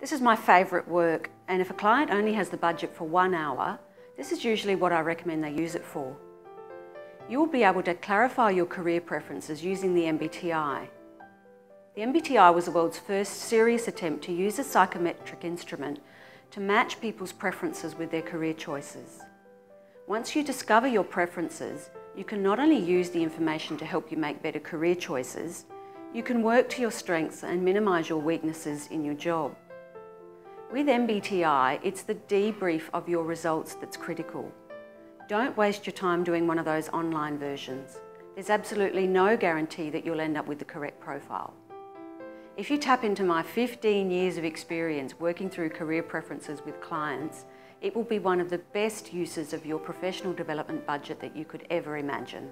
This is my favourite work and if a client only has the budget for one hour, this is usually what I recommend they use it for. You will be able to clarify your career preferences using the MBTI. The MBTI was the world's first serious attempt to use a psychometric instrument to match people's preferences with their career choices. Once you discover your preferences, you can not only use the information to help you make better career choices, you can work to your strengths and minimise your weaknesses in your job. With MBTI, it's the debrief of your results that's critical. Don't waste your time doing one of those online versions. There's absolutely no guarantee that you'll end up with the correct profile. If you tap into my 15 years of experience working through career preferences with clients, it will be one of the best uses of your professional development budget that you could ever imagine.